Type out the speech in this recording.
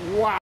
Wow.